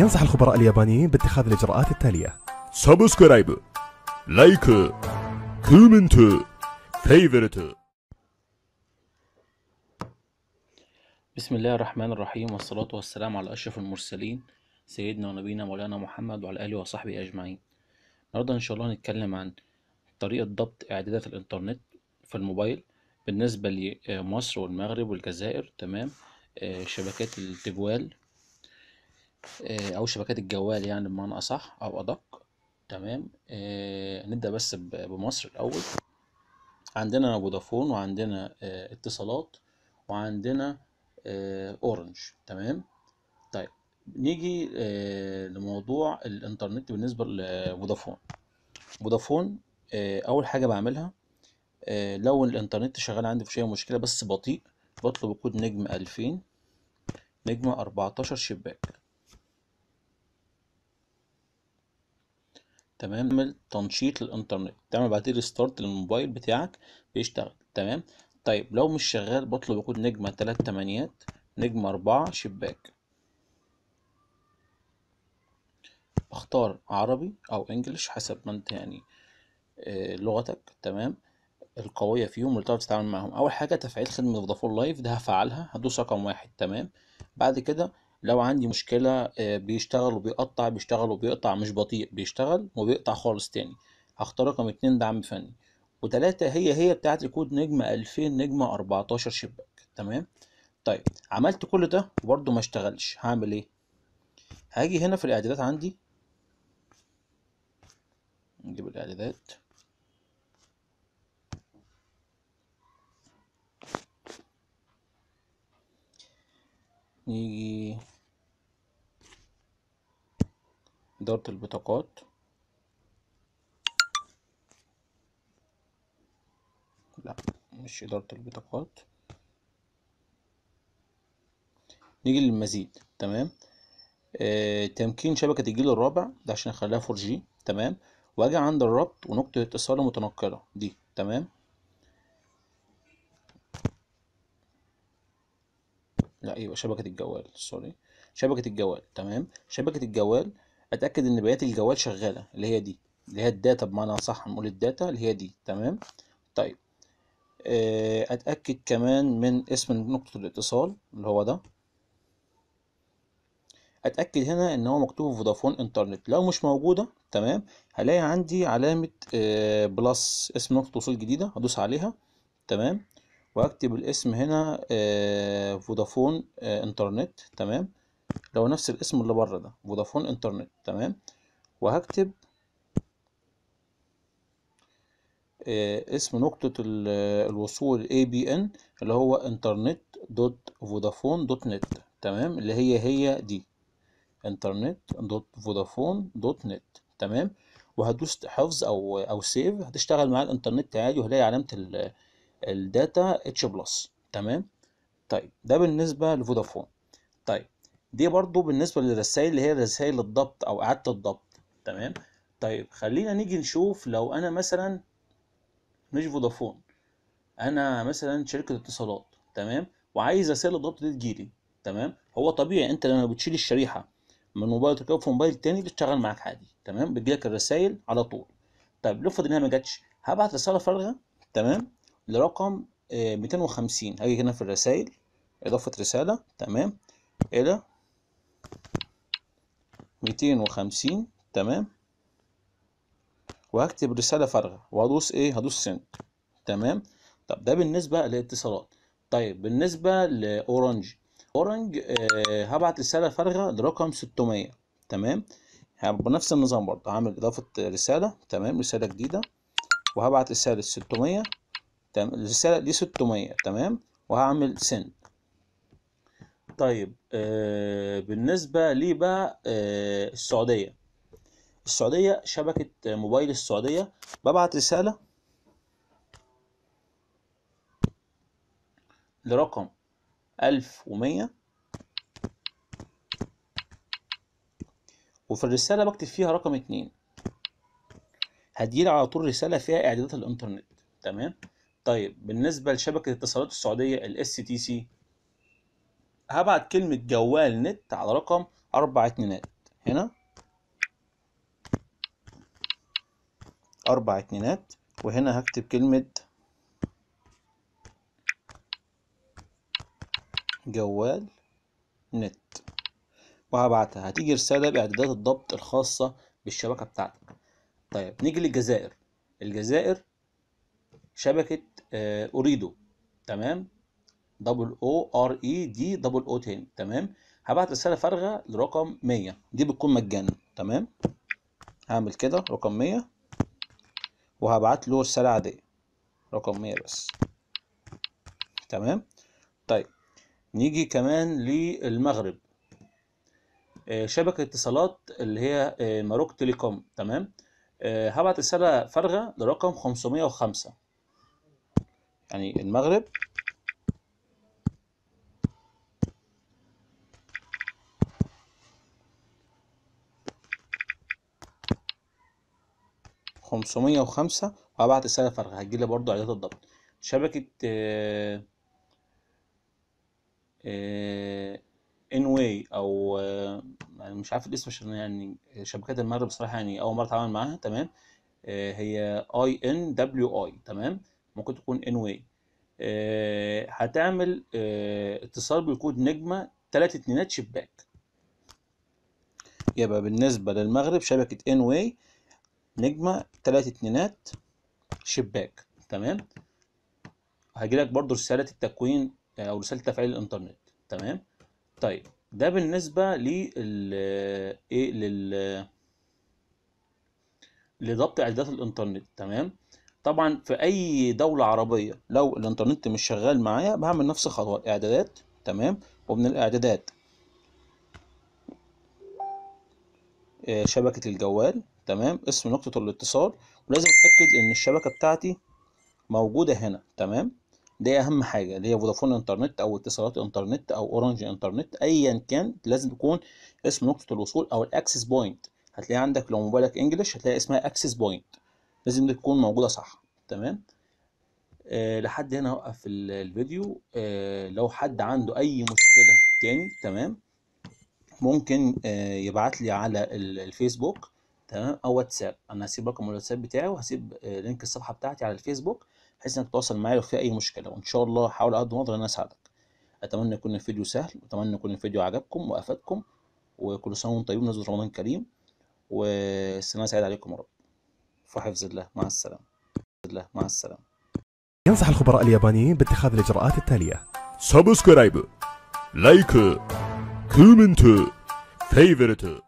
ينصح الخبراء اليابانيين باتخاذ الإجراءات التالية サブスクライブ、ライク、コメント、フェイブレット。 بسم الله الرحمن الرحيم والصلاة والسلام على أشرف المرسلين سيدنا ونبينا مولانا محمد وعلى آله وصحبه أجمعين النهاردة إن شاء الله هنتكلم عن طريقة ضبط إعدادات الإنترنت في الموبايل بالنسبة لمصر والمغرب والجزائر تمام آه، شبكات التجوال آه، أو شبكات الجوال يعني بمعنى أصح أو أدق. تمام؟ آه، نبدأ بس بمصر الأول. عندنا فودافون وعندنا آه، اتصالات وعندنا أورنج. تمام؟ طيب نيجي لموضوع الإنترنت بالنسبة لفودافون. فودافون أول حاجة بعملها لو الإنترنت شغال عندي في مشكلة بس بطيء بطلب كود نجم 2000 نجم 14 شباك. تمام؟ تعمل تنشيط للإنترنت. تعمل بعد كده restart للموبايل بتاعك بيشتغل. تمام؟ طيب لو مش شغال بطلب كود نجمة تلات تمانيات نجمة أربعة شباك. اختار عربي أو English حسب ما أنت يعني آه، لغتك. تمام؟ القوية فيهم اللي تعرف تتعامل معاهم. أول حاجة تفعيل خدمة فودافون لايف ده هفعلها هدوس رقم واحد. تمام؟ بعد كده لو عندي مشكلة آه، بيشتغل وبيقطع بيشتغل وبيقطع مش بطيء بيشتغل وبيقطع خالص تاني. هختار رقم اتنين دعم فني. وتلاتة هي هي بتاعت الكود نجمة ألفين نجمة أربعتاشر شباك. تمام؟ طيب عملت كل ده وبرضه ما اشتغلش. هعمل إيه؟ هاجي هنا في الإعدادات عندي. نجيب الإعدادات. نيجي إدارة البطاقات. لا مش إدارة البطاقات. نيجي للمزيد تمام؟ آه، تمكين شبكة الجيل الرابع ده عشان أخليها 4G تمام؟ وأجي عند الربط ونقطة اتصال متنقلة دي تمام؟ لا يبقى شبكة الجوال sorry شبكة الجوال تمام؟ شبكة الجوال أتأكد إن بيانات الجوال شغالة اللي هي دي. اللي هي ال data بمعنى صح نقول ال data اللي هي دي. تمام؟ طيب. آه، أتأكد كمان من اسم نقطة الاتصال اللي هو ده. أتأكد هنا إن هو مكتوب Vodafone internet. لو مش موجودة تمام هلاقي عندي علامة آه، plus اسم نقطة وصول جديدة هدوس عليها. تمام؟ وأكتب الاسم هنا آه، Vodafone internet. تمام؟ لو نفس الاسم اللي بره ده Vodafone internet تمام؟ وهكتب آه، اسم نقطة ال- الوصول APN اللي هو انترنت dot Vodafone dot net تمام؟ اللي هي هي دي internet dot Vodafone dot net تمام؟ وهتدوس حفظ أو أو save هتشتغل مع الانترنت عادي وهلاقي علامة ال- ال data H plus تمام؟ طيب ده بالنسبة لفودافون. طيب دي برضو بالنسبة للرسائل اللي هي رسائل الضبط أو إعادة الضبط تمام؟ طيب خلينا نيجي نشوف لو أنا مثلا مش فودافون أنا مثلا شركة اتصالات تمام؟ وعايز رسائل الضبط دي تجيلي تمام؟ هو طبيعي أنت لما بتشيل الشريحة من موبايل تركبه في موبايل تاني بتشتغل معاك عادي تمام؟ بتجيلك الرسائل على طول. طيب لو افرض انها ما جاتش هبعت رسالة فارغة تمام؟ لرقم آه، 250 هاجي هنا في الرسائل إضافة رسالة تمام؟ إلى 250 تمام؟ وهكتب رسالة فارغة. وهدوس إيه؟ هدوس سند تمام؟ طب ده بالنسبة للاتصالات. طيب بالنسبة لأورنج أورنج آه هبعت رسالة فارغة لرقم 600 تمام؟ هبقى بنفس النظام برضه. هعمل إضافة رسالة. تمام؟ رسالة جديدة. وهبعت رسالة 600 تمام الرسالة دي 600 تمام؟ وهعمل سند طيب بالنسبة لي بقى آه السعودية. السعودية شبكة موبايل السعودية. ببعت رسالة لرقم ألف ومية. وفي الرسالة بكتب فيها رقم اتنين. هتجيلي على طول رسالة فيها إعدادات الإنترنت. تمام؟ طيب بالنسبة لشبكة اتصالات السعودية ال STC هبعت كلمة جوال نت على رقم أربع اتنينات. هنا؟ أربع اتنينات. وهنا هكتب كلمة جوال نت. وهبعتها. هتيجي رسالة بإعدادات الضبط الخاصة بالشبكة بتاعتك. طيب نيجي للجزائر. الجزائر شبكة آه، Ooredoo. تمام؟ double O R E D double O تاني تمام؟ هبعت رسالة فارغة لرقم 100 دي بتكون مجانا تمام؟ هعمل كده رقم 100 وهبعت له رسالة عادية. رقم 100 بس. تمام؟ طيب نيجي كمان للمغرب. آه، شبكة اتصالات اللي هي آه، ماروك تيليكوم تمام؟ آه، هبعت رسالة فارغة لرقم 505 يعني المغرب خمسمية وخمسة وهبعت رسالة فارغة هتجيلي برضو إعدادات الضبط. شبكة آه، آه، inwi أو آه، يعني مش عارف الاسم عشان يعني شبكات المغرب بصراحة يعني أول مرة أتعامل معاها تمام؟ آه، هي اي ان دبليو اي تمام؟ ممكن تكون inwi هتعمل آه، اتصال بالكود نجمة تلات اتنينات شباك. يبقى بالنسبة للمغرب شبكة inwi نجمة تلات اتنينات شباك تمام؟ هجيلك برضو رسالة التكوين آه، أو رسالة تفعيل الإنترنت تمام؟ طيب ده بالنسبة لل إيه لل لضبط إعدادات الإنترنت تمام؟ طبعا في أي دولة عربية لو الإنترنت مش شغال معايا بعمل نفس الخطوات إعدادات تمام؟ ومن الإعدادات آه، شبكة الجوال تمام؟ اسم نقطة الاتصال. ولازم أتأكد إن الشبكة بتاعتي موجودة هنا تمام؟ دي أهم حاجة اللي هي فودافون إنترنت أو اتصالات إنترنت أو أورنج إنترنت ايا كان لازم تكون اسم نقطة الوصول أو ال access point هتلاقي عندك لو موبايلك English هتلاقي اسمها access point لازم تكون موجودة صح تمام؟ آه لحد هنا اوقف ال- الفيديو. آه لو حد عنده أي مشكلة تاني تمام؟ ممكن آه، يبعت لي على الفيسبوك تمام أو واتساب. أنا هسيب رقم الواتساب بتاعي وهسيب آه، link الصفحة بتاعتي على الفيسبوك بحيث إنك تتواصل معايا لو في أي مشكلة. وإن شاء الله هحاول على قد ما أقدر إن أساعدك. أتمنى يكون الفيديو سهل واتمنى يكون الفيديو عجبكم وأفادكم وكل سنة وأنتم طيبين ونزل رمضان كريم والسنة سعيدة عليكم يا رب. في حفظ الله. مع السلامة. الله. مع السلامة. ينصح الخبراء اليابانيين باتخاذ الإجراءات التالية. subscribe. لايك. クライブ、ライク、コメント、フェイブルト。